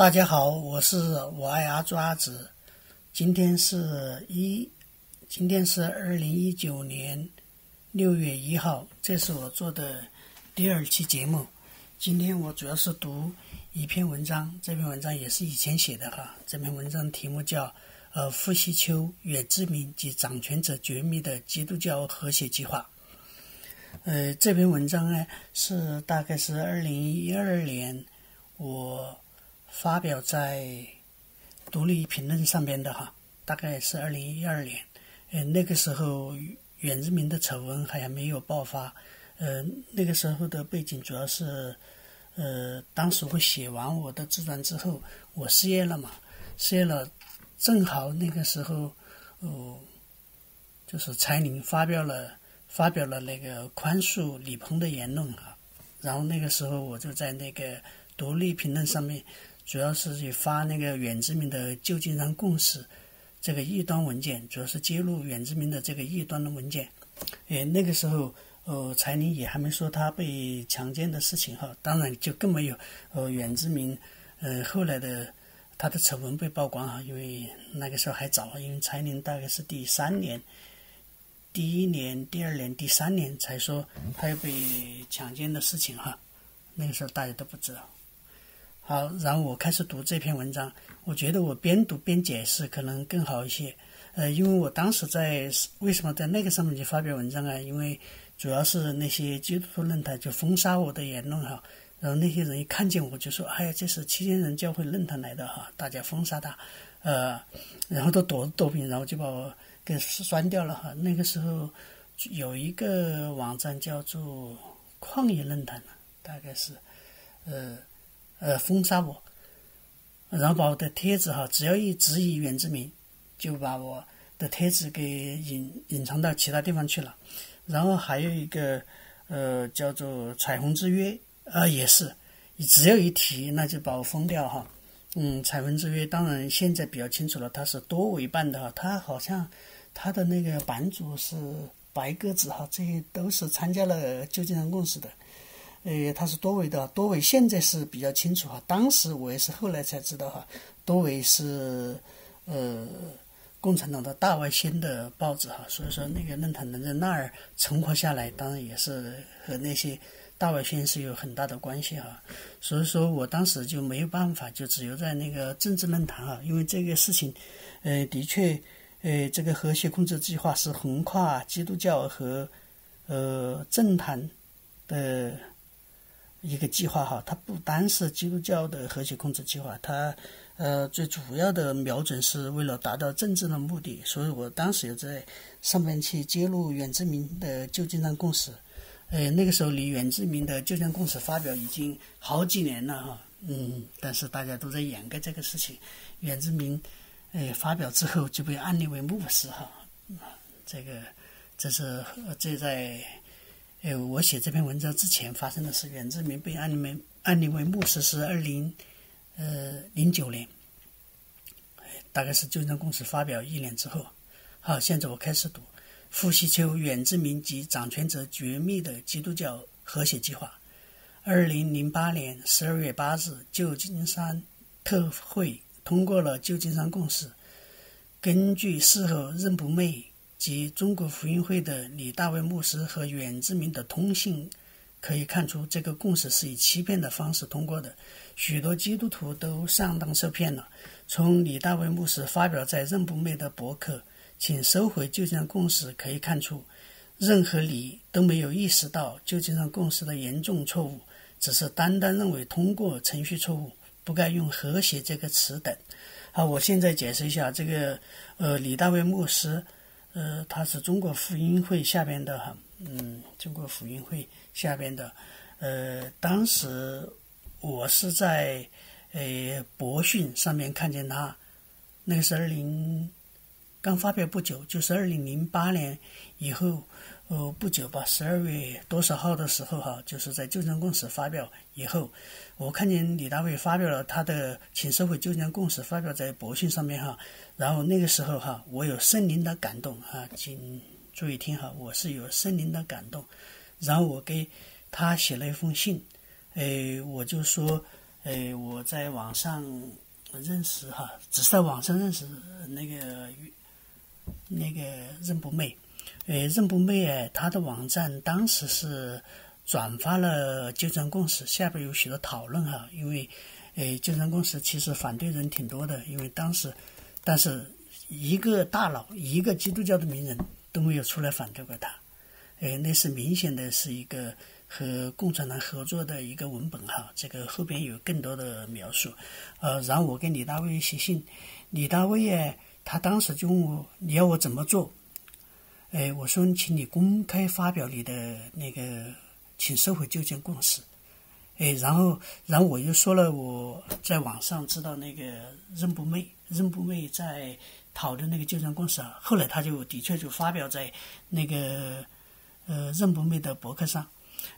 大家好，我是我爱阿朱阿紫。今天是一，今天是二零一九年六月一号，这是我做的第二期节目。今天我主要是读一篇文章，这篇文章也是以前写的哈。这篇文章题目叫《呃，傅西秋远志明及掌权者绝密的基督教和谐计划》。呃，这篇文章呢是大概是二零一二年我。发表在《独立评论》上边的哈，大概是二零一二年，呃，那个时候远志明的丑闻还没有爆发，呃，那个时候的背景主要是，呃，当时我写完我的自传之后，我失业了嘛，失业了，正好那个时候，哦，就是柴宁发表了发表了那个宽恕李鹏的言论哈，然后那个时候我就在那个《独立评论》上面。主要是去发那个远志明的旧金山共识这个异端文件，主要是揭露远志明的这个异端的文件。诶，那个时候，呃，柴宁也还没说他被强奸的事情哈，当然就更没有，呃，远志明，呃，后来的他的丑闻被曝光哈，因为那个时候还早，因为柴宁大概是第三年，第一年、第二年、第三年才说他要被强奸的事情哈，那个时候大家都不知道。好，然后我开始读这篇文章。我觉得我边读边解释可能更好一些。呃，因为我当时在为什么在那个上面去发表文章啊？因为主要是那些基督徒论坛就封杀我的言论哈。然后那些人一看见我就说：“哎呀，这是七千人教会论坛来的哈，大家封杀他。”呃，然后都躲躲避，然后就把我给删掉了哈。那个时候有一个网站叫做旷野论坛大概是呃。呃，封杀我，然后把我的帖子哈，只要一质疑原志明，就把我的帖子给隐隐藏到其他地方去了。然后还有一个呃，叫做彩虹之约啊，也是，只要一提，那就把我封掉哈。嗯，彩虹之约当然现在比较清楚了，它是多维办的哈，它好像它的那个版主是白鸽子哈，这些都是参加了旧金山共识的。呃，它是多维的，多维现在是比较清楚哈。当时我也是后来才知道哈，多维是呃共产党的大外宣的报纸哈。所以说那个论坛能在那儿存活下来，当然也是和那些大外宣是有很大的关系哈。所以说我当时就没有办法，就只有在那个政治论坛哈，因为这个事情，呃，的确，呃，这个和谐控制计划是横跨基督教和呃政坛的。一个计划哈，它不单是基督教的和谐控制计划，它呃最主要的瞄准是为了达到政治的目的，所以我当时也在上面去揭露远志明的旧金山共识。呃，那个时候离远志明的旧金山共识发表已经好几年了哈，嗯，但是大家都在掩盖这个事情。远志明呃发表之后就被安立为牧师哈，这个这是这在。呃，我写这篇文章之前发生的是，远志明被安利为安立为牧师是二零呃零九年，大概是旧金山公司发表一年之后。好，现在我开始读傅西秋远志明及掌权者绝密的基督教和谐计划。二零零八年十二月八日，旧金山特会通过了旧金山共识。根据事后任不寐。及中国福音会的李大卫牧师和远志明的通信，可以看出这个共识是以欺骗的方式通过的。许多基督徒都上当受骗了。从李大卫牧师发表在任不寐的博客“请收回旧金山共识”可以看出，任何李都没有意识到旧金山共识的严重错误，只是单单认为通过程序错误，不该用和谐这个词等。好，我现在解释一下这个，呃，李大卫牧师。呃，他是中国福音会下边的哈，嗯，中国福音会下边的，呃，当时我是在呃博讯上面看见他，那个是二零刚发表不久，就是二零零八年以后。呃，不久吧，十二月多少号的时候哈，就是在旧金公司发表以后，我看见李大卫发表了他的请收回旧金共识，发表在博讯上面哈。然后那个时候哈，我有圣灵的感动哈，请注意听哈，我是有圣灵的感动。然后我给他写了一封信，诶，我就说，呃，我在网上认识哈，只是在网上认识那个那个任不寐。呃，任不寐哎，他的网站当时是转发了旧章共识，下边有许多讨论哈，因为呃，旧章共识其实反对人挺多的，因为当时，但是一个大佬，一个基督教的名人都没有出来反对过他，呃，那是明显的是一个和共产党合作的一个文本哈，这个后边有更多的描述，呃，然后我给李大卫写信，李大卫哎，他当时就问我你要我怎么做。哎，我说，请你公开发表你的那个，请收回旧建共识。哎，然后，然后我又说了，我在网上知道那个任不寐，任不寐在讨论那个旧建共识啊。后来他就的确就发表在那个呃任不寐的博客上。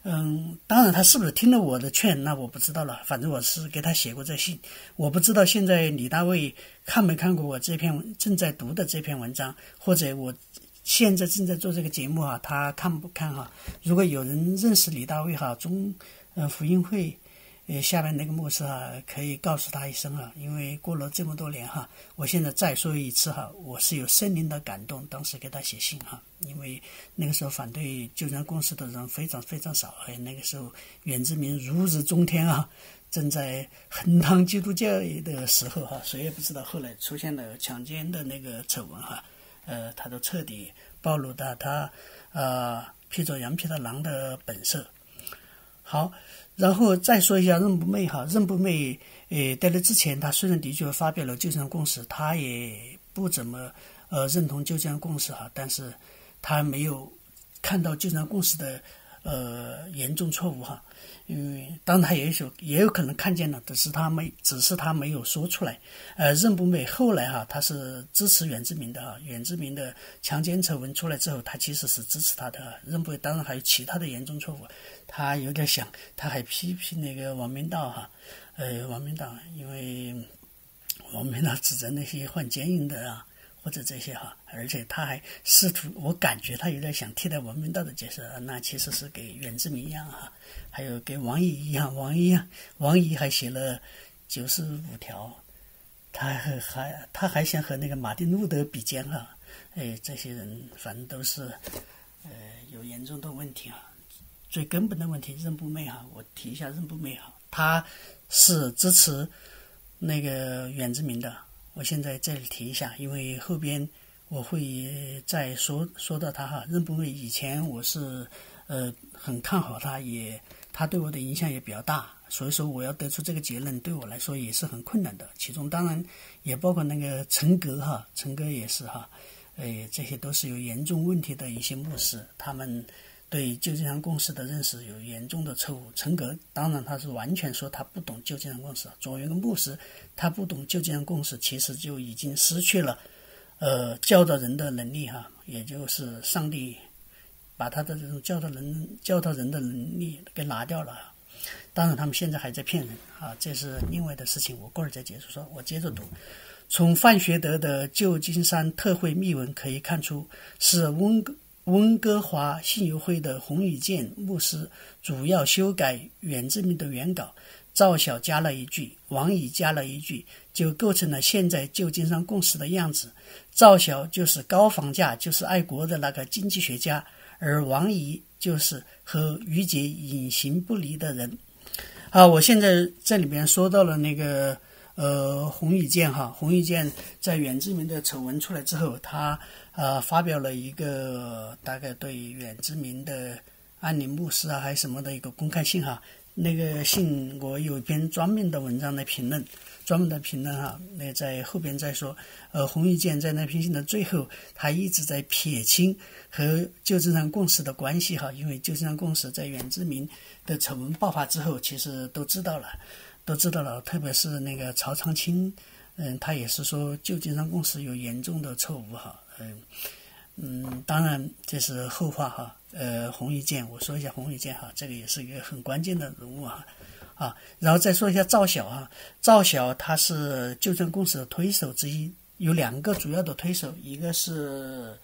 嗯，当然他是不是听了我的劝，那我不知道了。反正我是给他写过这信，我不知道现在李大卫看没看过我这篇正在读的这篇文章，或者我。现在正在做这个节目啊，他看不看哈？如果有人认识李大卫哈，中呃福音会呃下面那个牧师哈，可以告诉他一声啊，因为过了这么多年哈，我现在再说一次哈，我是有森林的感动，当时给他写信哈，因为那个时候反对救援公司的人非常非常少，哎，那个时候远志明如日中天啊，正在横塘基督教的时候哈，谁也不知道后来出现了强奸的那个丑闻哈。呃，他都彻底暴露到他，呃，披着羊皮的狼的本色。好，然后再说一下任不寐哈，任不寐，呃，在这之前，他虽然的确发表了旧章共识，他也不怎么呃认同旧章共识哈，但是他没有看到旧章共识的呃严重错误哈。因为当然也有也有可能看见了，只是他没，只是他没有说出来。呃，任不美后来哈，他是支持袁志明的哈，袁志明的强奸丑闻出来之后，他其实是支持他的。任不美当然还有其他的严重错误，他有点想，他还批评那个王明道哈，呃，王明道，因为王明道指责那些换奸淫的啊。或者这些哈，而且他还试图，我感觉他有点想替代王明道的角色，那其实是给袁志明一样哈，还有给王毅一样，王毅啊，王毅还写了九十五条，他还还他还想和那个马丁路德比肩哈，哎，这些人反正都是呃有严重的问题啊，最根本的问题任不寐哈，我提一下任不寐哈，他是支持那个袁志明的。我现在这里提一下，因为后边我会再说说到他哈。任不寐以前我是呃很看好他，也他对我的影响也比较大，所以说我要得出这个结论对我来说也是很困难的。其中当然也包括那个陈格哈，陈格也是哈，呃这些都是有严重问题的一些牧师，他们。对旧金山共识的认识有严重的错误。陈格当然他是完全说他不懂旧金山共识。作为一个牧师，他不懂旧金山共识，其实就已经失去了，呃，教导人的能力哈。也就是上帝把他的这种教导人、教导人的能力给拿掉了。当然，他们现在还在骗人啊，这是另外的事情。我过会儿再结束说。我接着读，从范学德的旧金山特会密文可以看出，是温哥。温哥华信友会的洪宇健牧师主要修改原志明的原稿，赵晓加了一句，王乙加了一句，就构成了现在旧金山共识的样子。赵晓就是高房价就是爱国的那个经济学家，而王乙就是和于杰隐形不离的人。啊，我现在这里边说到了那个呃洪宇健哈，洪宇健在原志明的丑闻出来之后，他。呃，发表了一个大概对远之民的安宁牧师啊，还是什么的一个公开信哈。那个信我有一篇专门的文章来评论，专门的评论哈。那在后边再说。呃，洪宇健在那篇信的最后，他一直在撇清和旧金山共识的关系哈，因为旧金山共识在远之民的丑闻爆发之后，其实都知道了，都知道了，特别是那个曹长青，嗯，他也是说旧金山共识有严重的错误哈。嗯嗯，当然这是后话哈。呃，洪一健，我说一下洪一健哈，这个也是一个很关键的人物哈。啊，然后再说一下赵晓啊，赵晓他是旧金山公司的推手之一，有两个主要的推手，一个是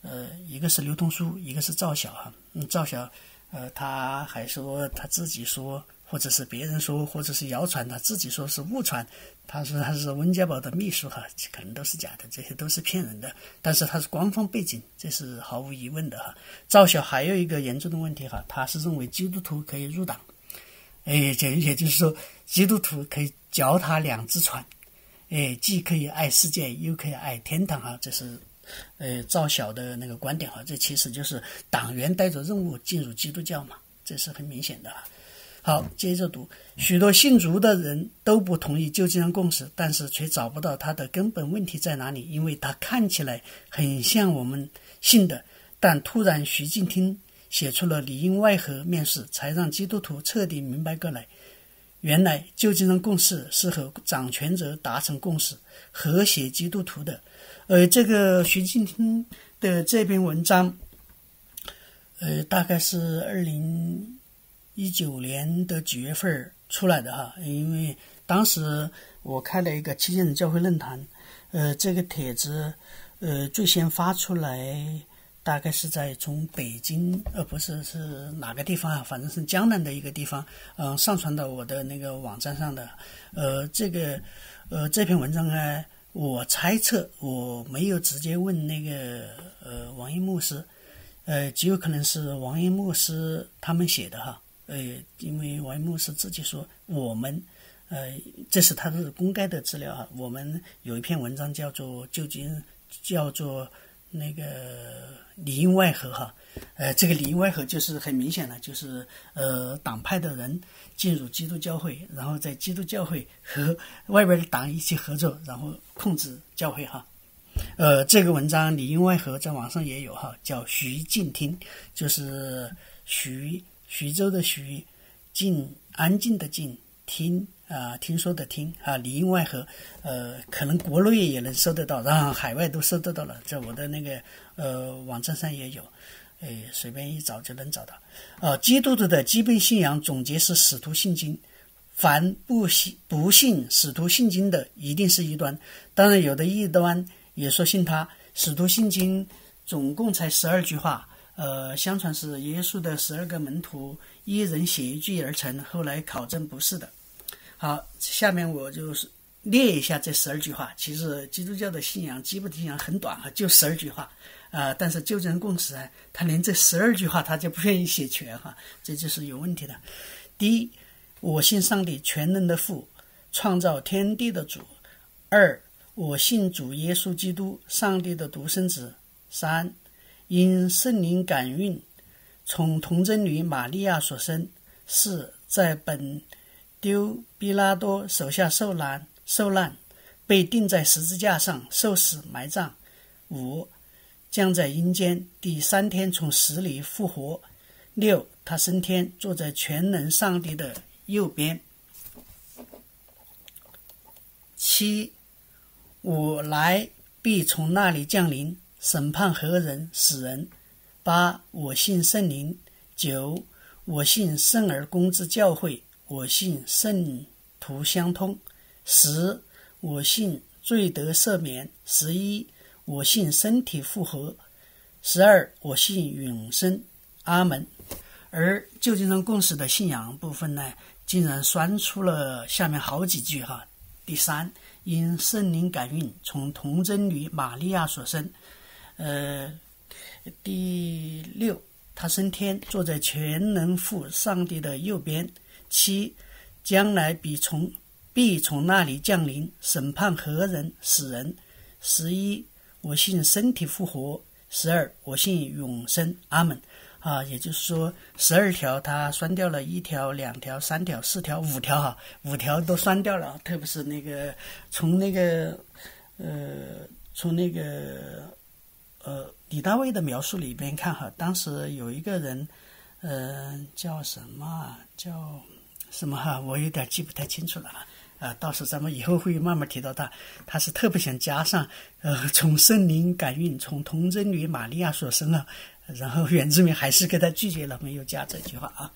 呃，一个是刘通书，一个是赵晓哈。嗯，赵晓呃，他还说他自己说或者是别人说，或者是谣传，他自己说是误传。他说他是温家宝的秘书哈，可能都是假的，这些都是骗人的。但是他是官方背景，这是毫无疑问的哈。赵晓还有一个严重的问题哈，他是认为基督徒可以入党，哎，这也就是说基督徒可以脚踏两只船，哎，既可以爱世界，又可以爱天堂哈。这是呃赵晓的那个观点哈。这其实就是党员带着任务进入基督教嘛，这是很明显的。好，接着读。许多信主的人都不同意旧金山共识，但是却找不到它的根本问题在哪里，因为它看起来很像我们信的。但突然，徐静听写出了里应外合面试，才让基督徒彻底明白过来：原来旧金山共识是和掌权者达成共识，和谐基督徒的。而这个徐静听的这篇文章，呃，大概是二零。一九年的几月份出来的哈？因为当时我开了一个七件人教会论坛，呃，这个帖子呃最先发出来，大概是在从北京呃不是是哪个地方啊？反正是江南的一个地方，嗯，上传到我的那个网站上的。呃，这个呃这篇文章呢，我猜测我没有直接问那个呃王一牧师，呃，极有可能是王一牧师他们写的哈。呃，因为王牧师自己说，我们，呃，这是他是公开的资料哈。我们有一篇文章叫做“究竟叫做那个里应外合”哈。呃，这个里应外合就是很明显的，就是呃党派的人进入基督教会，然后在基督教会和外边的党一起合作，然后控制教会哈。呃，这个文章里应外合在网上也有哈，叫徐静听，就是徐。徐州的徐，静安静的静，听啊听说的听啊里应外合，呃可能国内也能搜得到，然后海外都搜得到了，在我的那个呃网站上也有，哎随便一找就能找到。呃，基督徒的基本信仰总结是使徒信经，凡不信不信使徒信经的一定是异端，当然有的异端也说信他。使徒信经总共才十二句话。呃，相传是耶稣的十二个门徒一人写一句而成，后来考证不是的。好，下面我就是列一下这十二句话。其实基督教的信仰基本信仰很短哈，就十二句话。啊，但是旧真共识啊，他连这十二句话他就不愿意写全哈，这就是有问题的。第一，我信上帝全能的父，创造天地的主；二，我信主耶稣基督，上帝的独生子；三。因圣灵感孕，从童贞女玛利亚所生，是在本丢比拉多手下受难，受难，被钉在十字架上，受死埋葬。五，将在阴间，第三天从死里复活。六，他升天，坐在全能上帝的右边。七，我来必从那里降临。审判何人？死人。八，我信圣灵。九，我信圣而公之教会。我信圣徒相通。十，我信罪得赦免。十一，我信身体复活。十二，我信永生。阿门。而旧金山共识的信仰部分呢，竟然算出了下面好几句哈。第三，因圣灵感孕，从童贞女玛利亚所生。呃，第六，他升天，坐在全能父上帝的右边。七，将来必从必从那里降临，审判何人？死人。十一，我信身体复活。十二，我信永生。阿门。啊，也就是说，十二条他删掉了一条、两条、三条、四条、五条，哈，五条都删掉了。特别是那个从那个呃，从那个。呃，李大卫的描述里边看哈，当时有一个人，呃，叫什么？叫什么哈？我有点记不太清楚了啊。啊，到时咱们以后会慢慢提到他。他是特别想加上，呃，从圣灵感孕，从童贞女玛利亚所生啊。然后袁志明还是给他拒绝了，没有加这句话啊。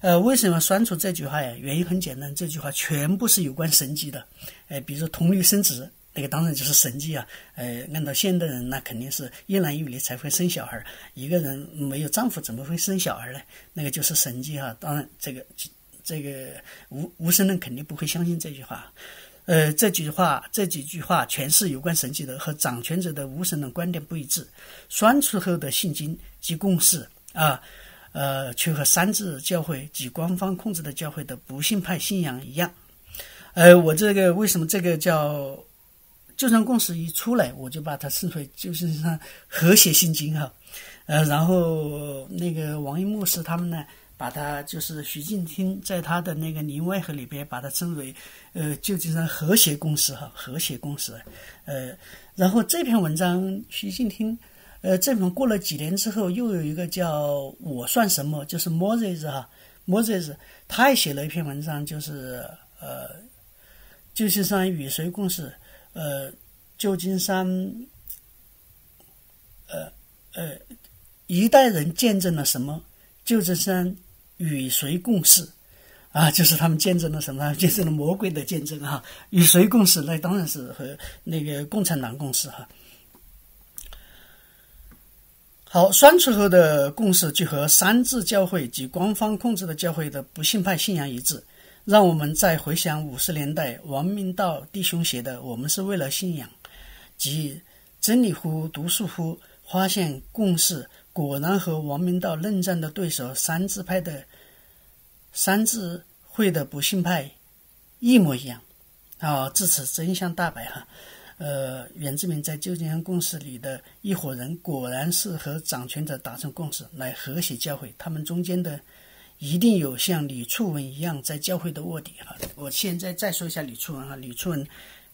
呃，为什么删除这句话呀？原因很简单，这句话全部是有关神迹的。哎，比如说童女生子。那个当然就是神迹啊！呃，按照现代人，那肯定是一男一女才会生小孩儿。一个人没有丈夫怎么会生小孩呢？那个就是神迹啊！当然，这个这个无无神论肯定不会相信这句话。呃，这句话这几句话全是有关神迹的，和掌权者的无神论观点不一致。删除后的信经及共识啊，呃，却和三字教会及官方控制的教会的不信派信仰一样。呃，我这个为什么这个叫救生共识一出来，我就把它称为就是说和谐心经哈。呃，然后那个王一牧师他们呢？把它就是徐静听在他的那个《林外河》里边，把它称为呃旧金山和谐共识哈，和谐共识。呃，然后这篇文章徐静听，呃，这篇过了几年之后，又有一个叫我算什么，就是 Moses 哈，Moses 他也写了一篇文章，就是呃旧金山与谁共事？呃，旧金山，呃呃，一代人见证了什么？旧金山。与谁共事？啊，就是他们见证了什么？见证了魔鬼的见证哈。与谁共事？那当然是和那个共产党共事哈。好，删除后的共识就和三自教会及官方控制的教会的不信派信仰一致。让我们再回想五十年代王明道弟兄写的《我们是为了信仰》，即真理乎读书乎，发现共识。果然和王明道论战的对手三字派的三字会的不信派一模一样啊！至此真相大白哈。呃，袁志明在旧金山共识里的一伙人，果然是和掌权者达成共识来和谐教会。他们中间的一定有像李处文一样在教会的卧底哈。我现在再说一下李处文哈，李处文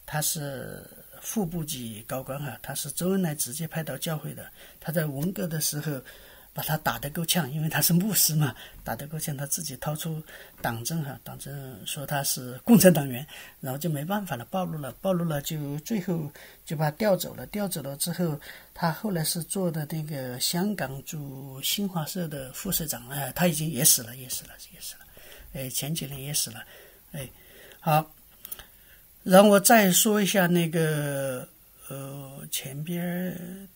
他是。副部级高官哈，他是周恩来直接派到教会的。他在文革的时候，把他打得够呛，因为他是牧师嘛，打得够呛，他自己掏出党证哈，党证说他是共产党员，然后就没办法了，暴露了，暴露了，就最后就把调走了。调走了之后，他后来是做的那个香港驻新华社的副社长，哎，他已经也死了，也死了，也死了，哎，前几年也死了，哎，好。然后我再说一下那个呃前边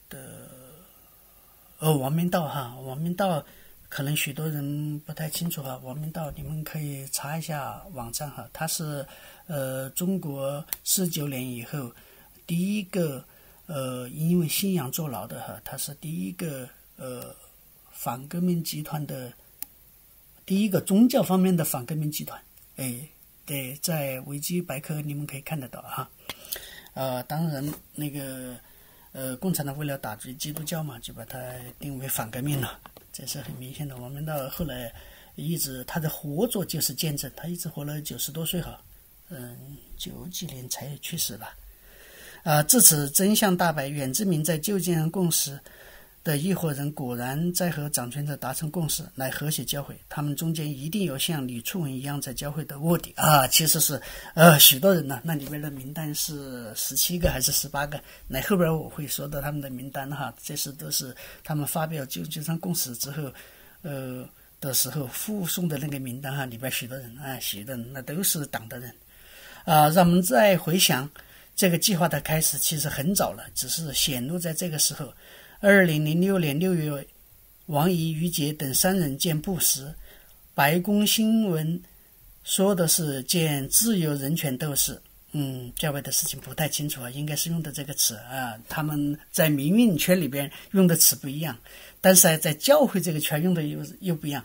呃王明道哈，王明道可能许多人不太清楚哈，王明道你们可以查一下网站哈，他是呃中国四九年以后第一个呃因为信仰坐牢的哈，他是第一个呃反革命集团的第一个宗教方面的反革命集团，哎。对，在维基百科你们可以看得到哈，呃，当然那个呃，共产党为了打击基督教嘛，就把它定为反革命了，这是很明显的。我们到后来一直他的活着就是见证，他一直活了九十多岁哈，嗯，九几年才去世吧。啊，至此真相大白，远志明在旧金山共识。的一伙人果然在和掌权者达成共识，来和谐教会。他们中间一定有像李处文一样在教会的卧底啊！其实是呃许多人呢，那里面的名单是十七个还是十八个？那后边我会说到他们的名单哈。这是都是他们发表旧金山共识之后，呃的时候附送的那个名单哈。里边许多人啊，许多人那都是党的人啊。让我们再回想这个计划的开始，其实很早了，只是显露在这个时候。二零零六年六月，王怡、于杰等三人见布什。白宫新闻说的是见自由人权斗士。嗯，教外的事情不太清楚啊，应该是用的这个词啊。他们在民运圈里边用的词不一样，但是在教会这个圈用的又又不一样。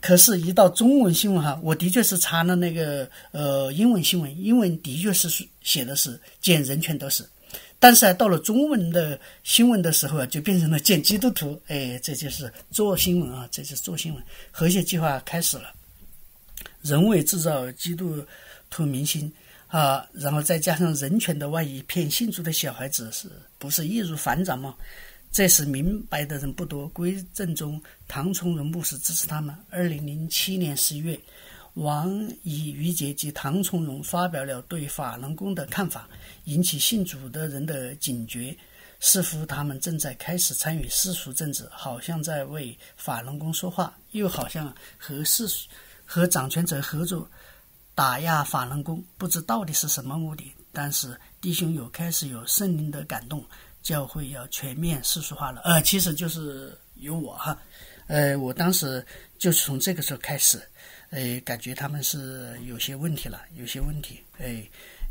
可是，一到中文新闻哈，我的确是查了那个呃英文新闻，英文的确是写的是见人权斗士。但是啊，到了中文的新闻的时候啊，就变成了见基督徒，哎，这就是做新闻啊，这就是做新闻。和谐计划开始了，人为制造基督徒明星啊，然后再加上人权的外衣，骗信主的小孩子，是不是易如反掌吗？这时明白的人不多。归正中、唐崇荣牧师支持他们。二零零七年十一月。王以于杰及唐从容发表了对法轮功的看法，引起信主的人的警觉，似乎他们正在开始参与世俗政治，好像在为法轮功说话，又好像和世俗和掌权者合作打压法轮功，不知到底是什么目的。但是弟兄有开始有圣灵的感动，教会要全面世俗化了。呃，其实就是有我哈，呃，我当时就是从这个时候开始。哎，感觉他们是有些问题了，有些问题，哎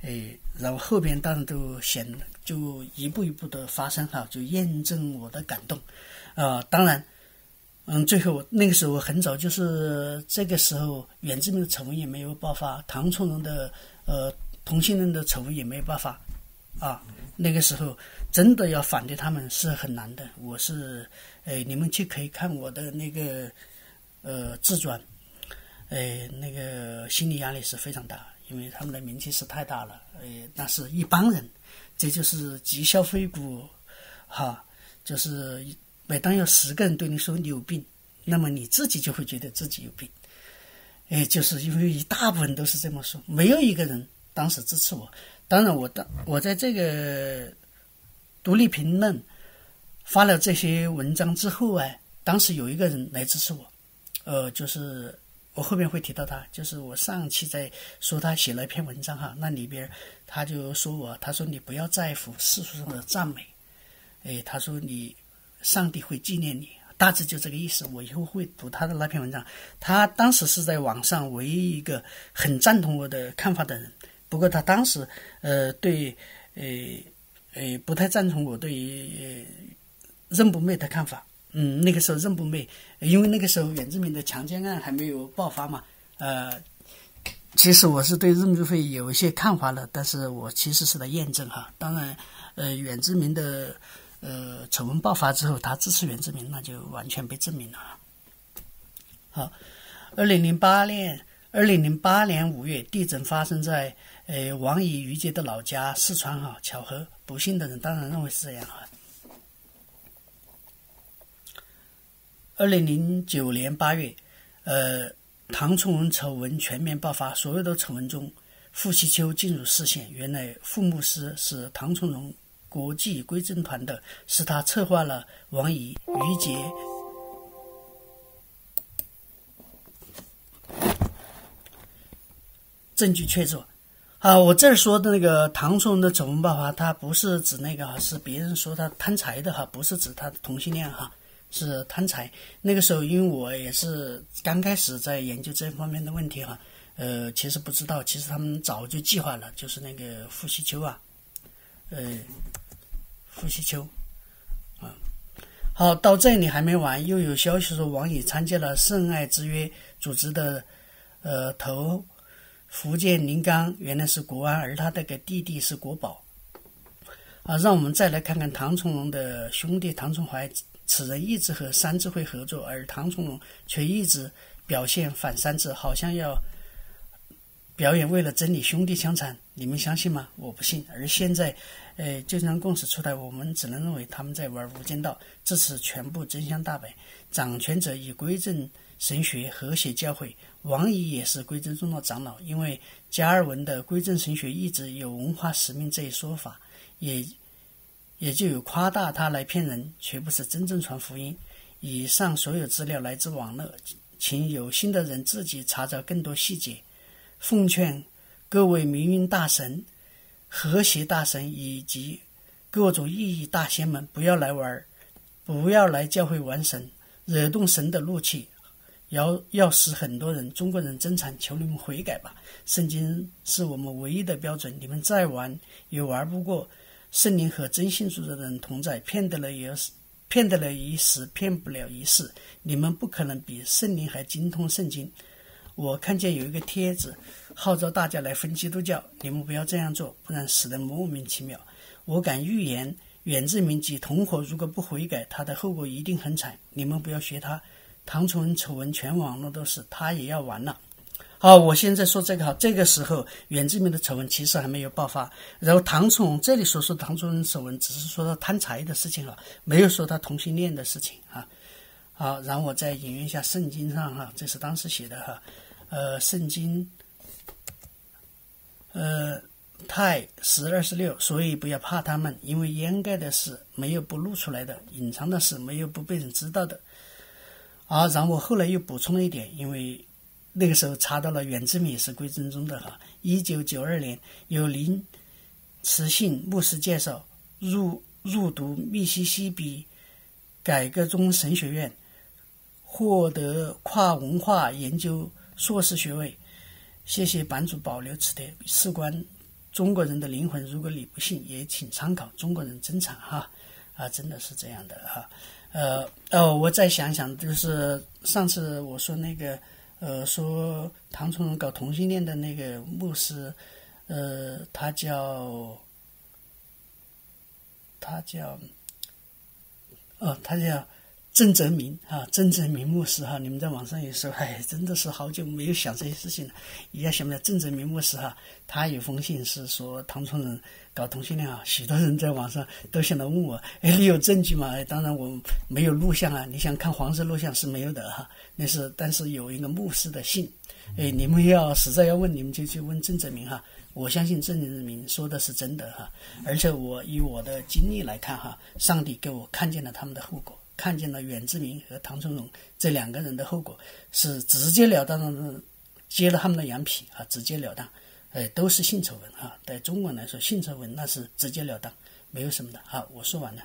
哎，然后后边当然都显就一步一步的发生哈，就验证我的感动，啊，当然，嗯，最后那个时候很早，就是这个时候，原住民的丑闻也没有爆发，唐崇荣的呃同性恋的丑闻也没有爆发，啊，那个时候真的要反对他们是很难的，我是，哎，你们去可以看我的那个呃自传。哎，那个心理压力是非常大，因为他们的名气是太大了。哎，那是一帮人，这就是绩效回顾，哈，就是每当有十个人对你说你有病，那么你自己就会觉得自己有病。哎，就是因为一大部分都是这么说，没有一个人当时支持我。当然，我当我在这个独立评论发了这些文章之后啊，当时有一个人来支持我，呃，就是。我后面会提到他，就是我上期在说他写了一篇文章哈，那里边他就说我，他说你不要在乎世俗上的赞美，哎，他说你上帝会纪念你，大致就这个意思。我以后会读他的那篇文章。他当时是在网上唯一一个很赞同我的看法的人，不过他当时呃对呃呃不太赞同我对于任不昧的看法。嗯，那个时候任不昧，因为那个时候袁志明的强奸案还没有爆发嘛。呃，其实我是对任不妹有一些看法的，但是我其实是在验证哈。当然，呃，袁志明的呃丑闻爆发之后，他支持袁志明，那就完全被证明了。好，二零零八年，二零零八年五月，地震发生在呃王乙于杰的老家四川哈，巧合，不幸的人当然认为是这样哈。二零零九年八月，呃，唐崇文丑闻全面爆发。所有的丑闻中，傅西秋进入视线。原来，傅牧师是唐崇荣国际归正团的，是他策划了王怡于杰。证据确凿。啊，我这儿说的那个唐崇荣的丑闻爆发，他不是指那个哈，是别人说他贪财的哈，不是指他的同性恋哈。是贪财，那个时候因为我也是刚开始在研究这方面的问题哈，呃，其实不知道，其实他们早就计划了，就是那个傅西秋啊，呃，傅西秋，啊，好，到这里还没完，又有消息说王乙参加了圣爱之约组织的，呃，头福建临港原来是国安，而他那个弟弟是国宝，啊，让我们再来看看唐崇荣的兄弟唐崇怀。此人一直和三智会合作，而唐崇荣却一直表现反三智，好像要表演为了真理兄弟相残。你们相信吗？我不信。而现在，呃，就让共识出台，我们只能认为他们在玩无间道。至此，全部真相大白。掌权者以归正神学和谐教会，王乙也是归正宗的长老，因为加尔文的归正神学一直有文化使命这一说法，也。也就有夸大他来骗人，却不是真正传福音。以上所有资料来自网络，请有心的人自己查找更多细节。奉劝各位民运大神、和谐大神以及各种意义大仙们，不要来玩儿，不要来教会玩神，惹动神的怒气，要要使很多人中国人争产，求你们悔改吧！圣经是我们唯一的标准，你们再玩也玩不过。圣灵和真信主的人同在，骗得了一时，骗得了一时，骗不了一世。你们不可能比圣灵还精通圣经。我看见有一个帖子，号召大家来分基督教，你们不要这样做，不然死得莫名其妙。我敢预言，远志明及同伙如果不悔改，他的后果一定很惨。你们不要学他，唐崇文丑闻全网络都是，他也要完了。好，我现在说这个哈，这个时候袁志明的丑闻其实还没有爆发。然后唐崇这里所说唐崇丑闻，只是说他贪财的事情哈，没有说他同性恋的事情哈。好，然后我再引用一下圣经上哈，这是当时写的哈，呃，圣经，呃，太十二十六，所以不要怕他们，因为掩盖的事没有不露出来的，隐藏的事没有不被人知道的。啊，然后我后来又补充了一点，因为。那个时候查到了原志明是归正宗的哈。一九九二年，由林慈信牧师介绍入入读密西西比改革中神学院，获得跨文化研究硕士学位。谢谢版主保留此帖，事关中国人的灵魂。如果你不信，也请参考中国人珍藏哈啊，真的是这样的哈。呃哦，我再想想，就是上次我说那个呃，说唐崇荣搞同性恋的那个牧师，呃，他叫他叫哦，他叫。郑泽民啊，郑泽民牧师哈，你们在网上也说，哎，真的是好久没有想这些事情了。一下想不起来，郑泽民牧师哈，他有封信是说唐崇人搞同性恋啊，许多人在网上都想来问我，哎，你有证据吗？哎，当然我没有录像啊，你想看黄色录像是没有的哈，那是但是有一个牧师的信，哎，你们要实在要问，你们就去问郑泽民哈，我相信郑泽民说的是真的哈，而且我以我的经历来看哈，上帝给我看见了他们的后果。看见了阮志明和唐春荣这两个人的后果，是直截了当的揭了他们的羊皮啊！直截了当，哎，都是性丑闻啊！在中国来说，性丑闻那是直截了当，没有什么的啊！我说完了。